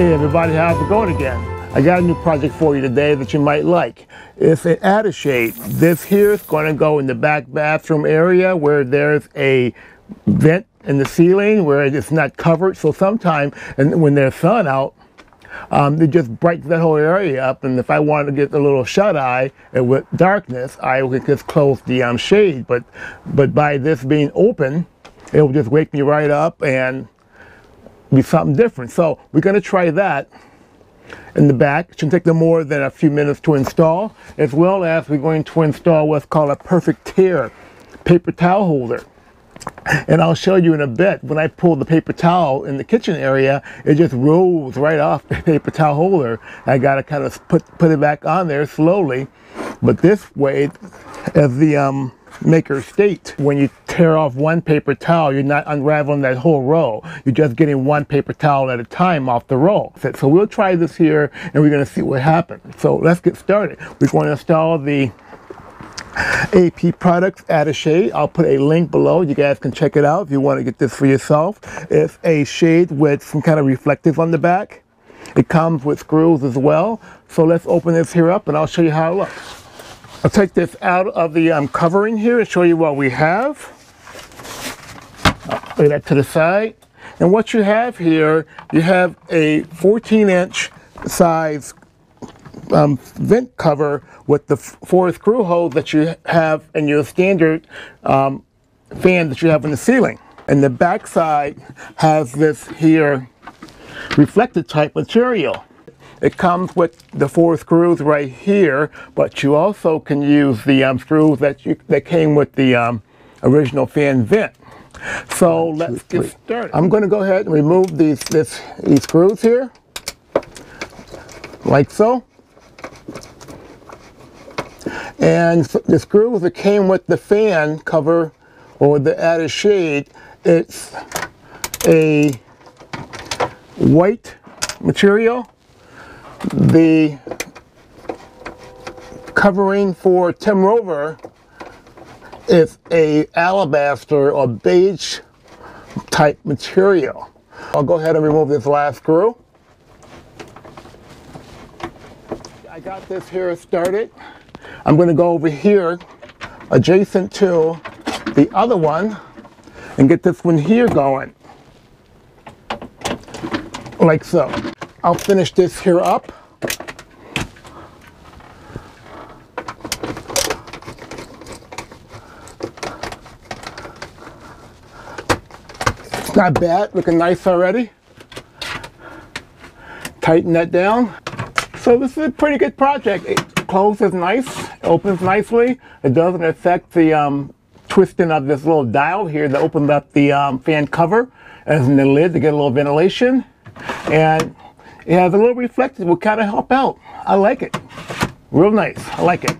Hey everybody, how's it going again? I got a new project for you today that you might like. It's an Add-A-Shade. This here is going to go in the back bathroom area where there's a vent in the ceiling where it's not covered. So sometime, and when there's sun out, um, it just brightens that whole area up. And if I wanted to get a little shut eye and with darkness, I would just close the um, shade. But, but by this being open, it will just wake me right up and be something different. So we're going to try that in the back. It shouldn't take them more than a few minutes to install, as well as we're going to install what's called a perfect tear paper towel holder. And I'll show you in a bit, when I pull the paper towel in the kitchen area, it just rolls right off the paper towel holder. I got to kind of put, put it back on there slowly. But this way, as the um, maker state, when you tear off one paper towel, you're not unraveling that whole roll. You're just getting one paper towel at a time off the roll. So we'll try this here and we're going to see what happens. So let's get started. We're going to install the AP Products Add-A-Shade. I'll put a link below. You guys can check it out if you want to get this for yourself. It's a shade with some kind of reflective on the back. It comes with screws as well. So let's open this here up and I'll show you how it looks. I'll take this out of the um, covering here and show you what we have. Lay that to the side. And what you have here, you have a 14 inch size um, vent cover with the four screw holes that you have in your standard um, fan that you have in the ceiling. And the back side has this here reflective type material. It comes with the four screws right here, but you also can use the um, screws that, you, that came with the um, original fan vent. So One, let's two, get started. I'm going to go ahead and remove these, this, these screws here, like so. And the screws that came with the fan cover or the Add-A-Shade, it's a white material the covering for Tim Rover is a alabaster or beige type material. I'll go ahead and remove this last screw. I got this here started. I'm going to go over here adjacent to the other one and get this one here going like so. I'll finish this here up. It's not bad, looking nice already. Tighten that down. So this is a pretty good project. It closes nice, opens nicely. It doesn't affect the um, twisting of this little dial here that opens up the um, fan cover as in the lid to get a little ventilation. And it has a little reflective will kind of help out. I like it. Real nice. I like it.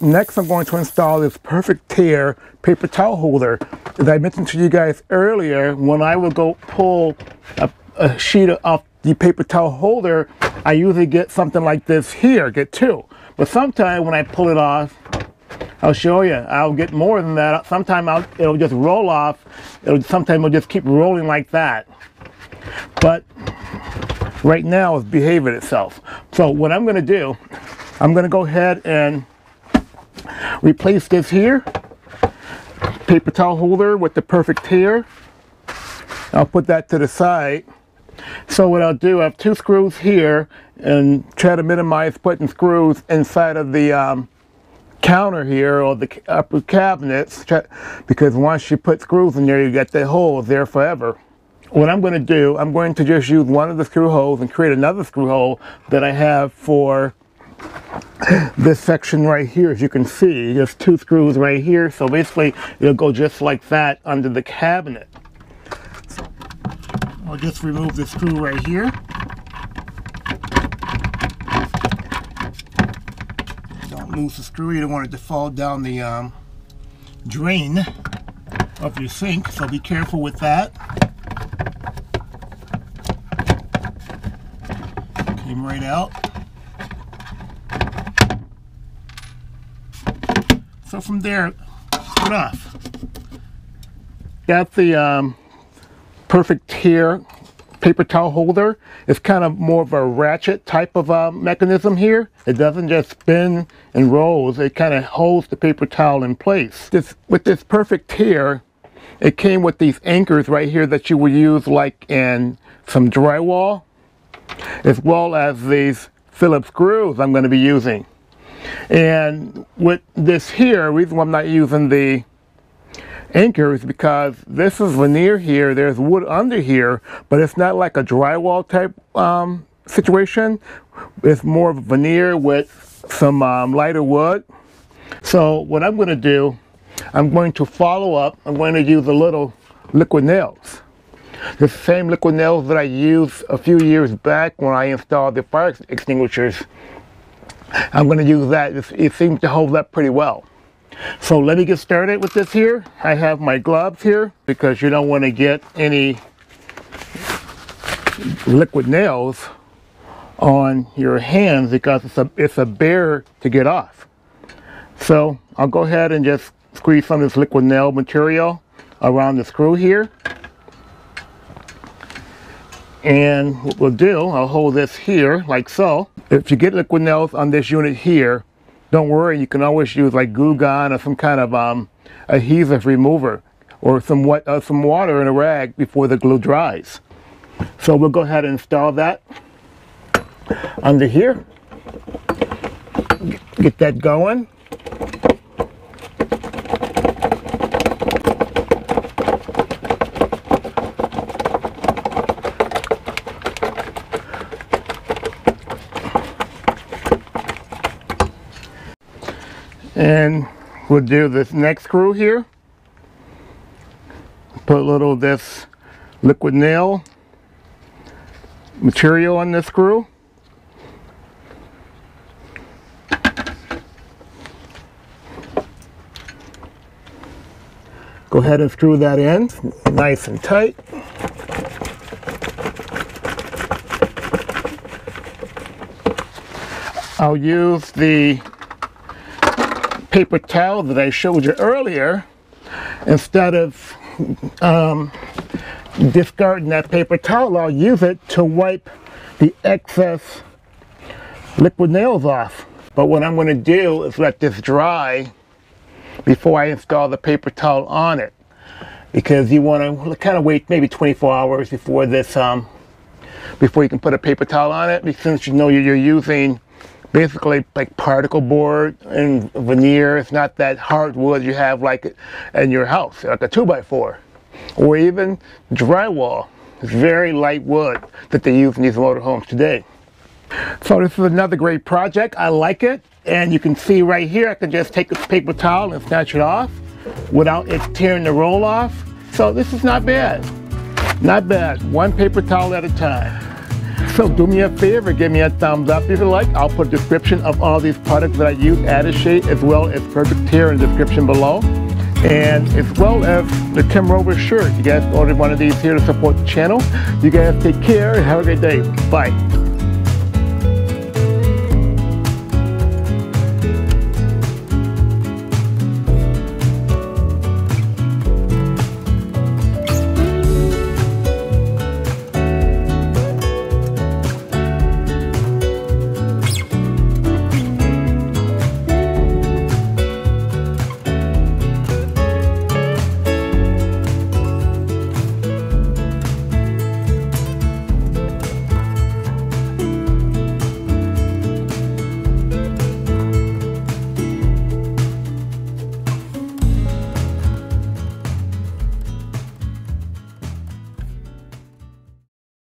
Next, I'm going to install this Perfect Tear paper towel holder. As I mentioned to you guys earlier, when I will go pull a, a sheet off the paper towel holder, I usually get something like this here, get two. But sometimes when I pull it off, I'll show you. I'll get more than that. Sometimes it'll just roll off. It'll, sometimes it'll just keep rolling like that. But right now is behaving itself. So what I'm going to do, I'm going to go ahead and replace this here paper towel holder with the perfect tear. I'll put that to the side. So what I'll do, I have two screws here and try to minimize putting screws inside of the um, counter here or the upper cabinets because once you put screws in there, you get the holes there forever what I'm going to do, I'm going to just use one of the screw holes and create another screw hole that I have for this section right here. As you can see there's two screws right here. So basically it'll go just like that under the cabinet. So I'll just remove the screw right here. Don't lose the screw. You don't want it to fall down the um, drain of your sink. So be careful with that Came right out. So from there, put off. Got the um, perfect tear paper towel holder. It's kind of more of a ratchet type of uh, mechanism here. It doesn't just spin and rolls. It kind of holds the paper towel in place. This, with this perfect tear, it came with these anchors right here that you would use like in some drywall, as well as these Phillips screws I'm going to be using. And with this here, reason why I'm not using the anchors because this is veneer here, there's wood under here, but it's not like a drywall type um, situation. It's more of veneer with some um, lighter wood. So what I'm going to do, I'm going to follow up, I'm going to use a little liquid nails. The same liquid nails that I used a few years back when I installed the fire extinguishers. I'm going to use that. It seems to hold up pretty well. So let me get started with this here. I have my gloves here because you don't want to get any liquid nails on your hands because it's a, it's a bear to get off. So I'll go ahead and just squeeze some of this liquid nail material around the screw here. And what we'll do, I'll hold this here like so. If you get liquid nails on this unit here, don't worry, you can always use like Goo Gone or some kind of um, adhesive remover or some, wet, uh, some water in a rag before the glue dries. So we'll go ahead and install that under here. Get that going. And we'll do this next screw here. Put a little of this liquid nail material on this screw. Go ahead and screw that in nice and tight. I'll use the paper towel that I showed you earlier, instead of um, discarding that paper towel, I'll use it to wipe the excess liquid nails off. But what I'm going to do is let this dry before I install the paper towel on it. Because you want to kind of wait maybe 24 hours before this, um, before you can put a paper towel on it. Since you know you're using basically like particle board and veneer. It's not that hardwood you have like in your house, like a 2x4. Or even drywall. It's very light wood that they use in these motorhomes today. So this is another great project. I like it. And you can see right here, I can just take a paper towel and snatch it off without it tearing the roll off. So this is not bad. Not bad. One paper towel at a time. So do me a favor, give me a thumbs up if you like. I'll put a description of all these products that I use, Add-A-Shade, as well as Perfect Tear in the description below. And as well as the Tim Rover shirt. You guys ordered one of these here to support the channel. You guys take care and have a great day. Bye.